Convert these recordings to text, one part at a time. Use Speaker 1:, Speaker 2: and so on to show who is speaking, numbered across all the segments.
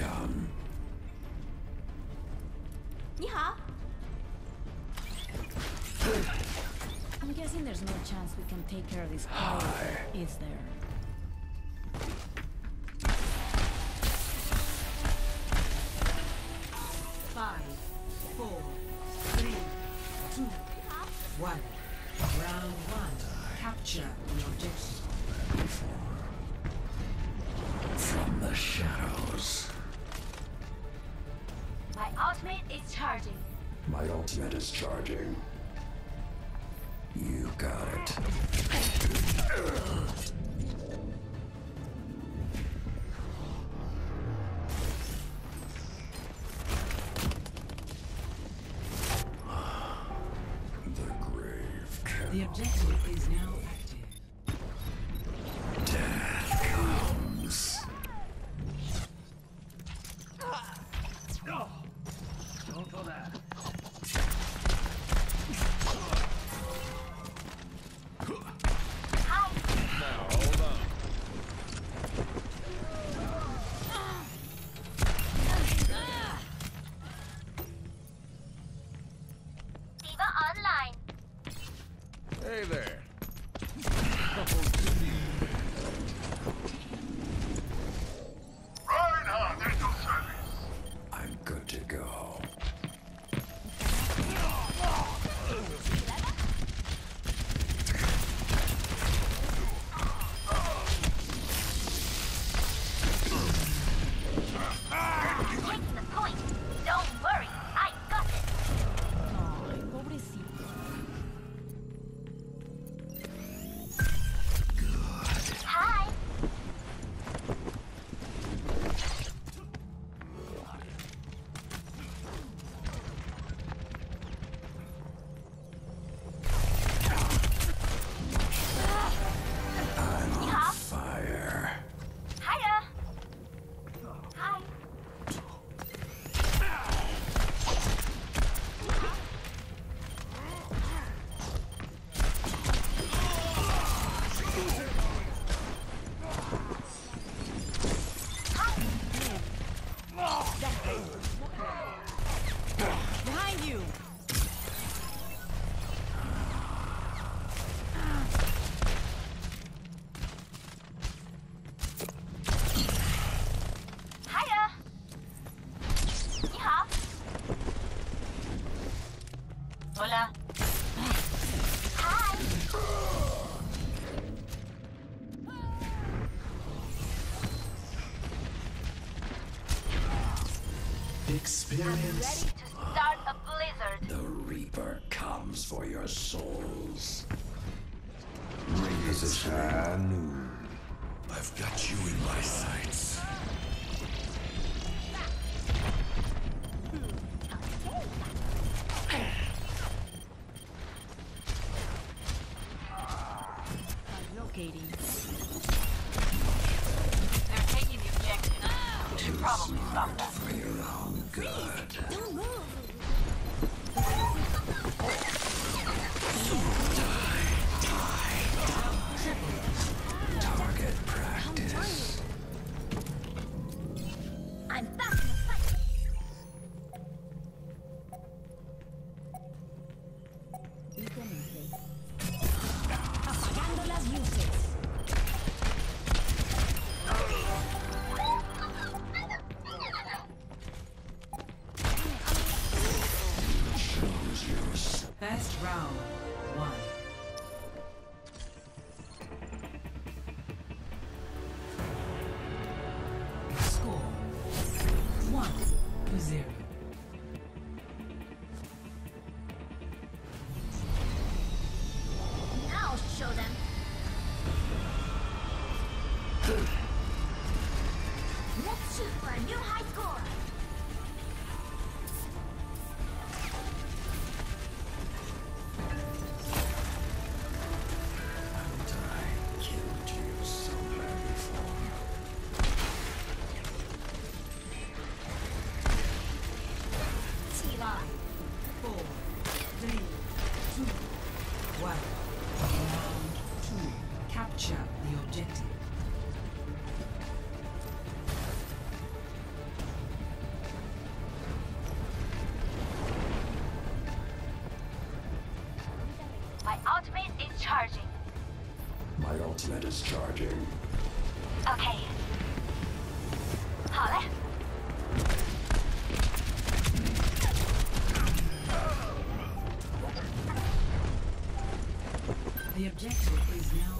Speaker 1: done.
Speaker 2: 你好。I'm guessing there's no chance we can take care of this fire, is there?
Speaker 3: Five, four, three, two, one. Round one. Capture the objective.
Speaker 1: From the shadows.
Speaker 2: My ultimate is charging.
Speaker 1: My ultimate is charging. You got it. The grave
Speaker 3: The objective is now
Speaker 2: Hola. Hi.
Speaker 1: Experience.
Speaker 2: Ready to start a blizzard.
Speaker 1: The Reaper comes for your souls. Repositioning. I've got you in my sights. Discharging.
Speaker 2: Okay. All right. The
Speaker 3: objective
Speaker 2: is
Speaker 3: now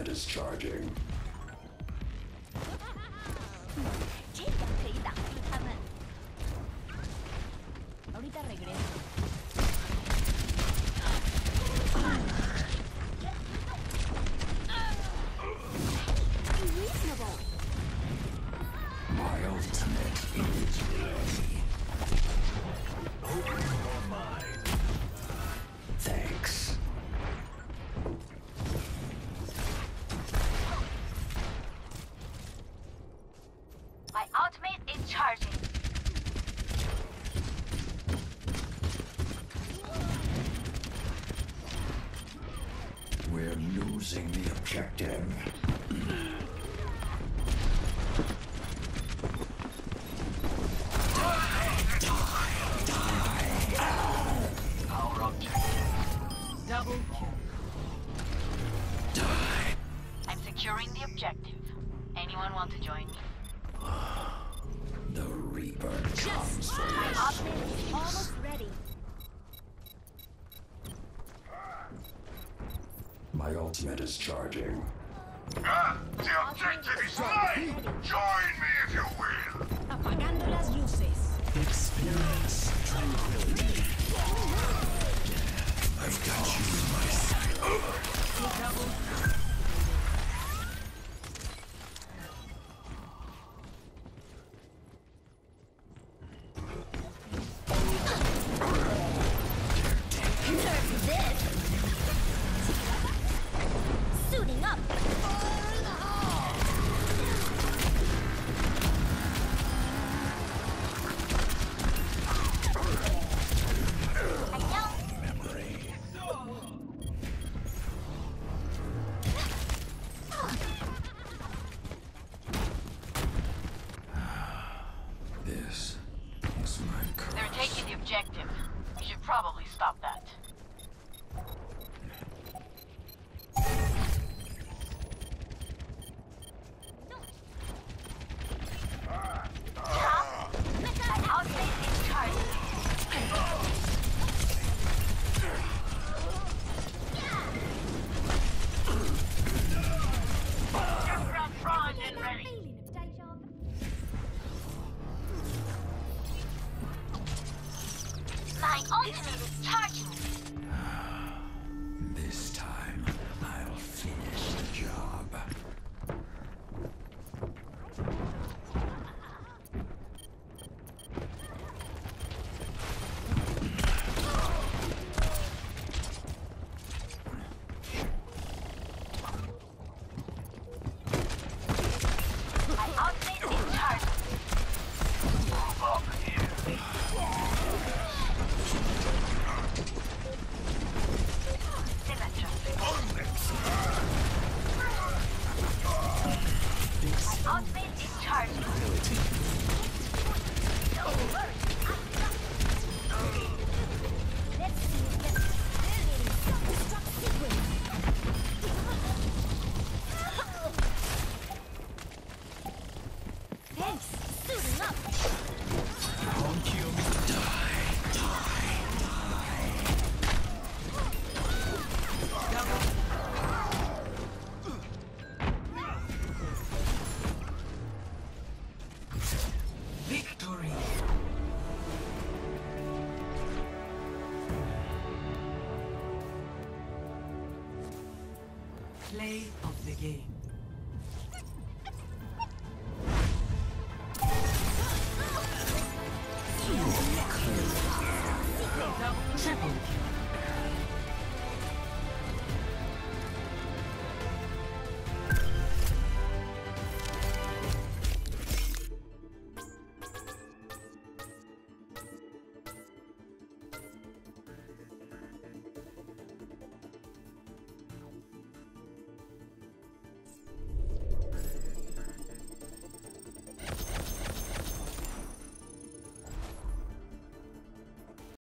Speaker 1: that is charging.
Speaker 4: protect
Speaker 1: him.
Speaker 2: My ultimate is
Speaker 4: charging.
Speaker 5: Ah, the objective is mine! Join me if you will!
Speaker 1: Apagando las luces.
Speaker 2: Experience tranquility. I've got you in my sight.
Speaker 4: Applying ultimate charging Ultimate
Speaker 3: play of the game.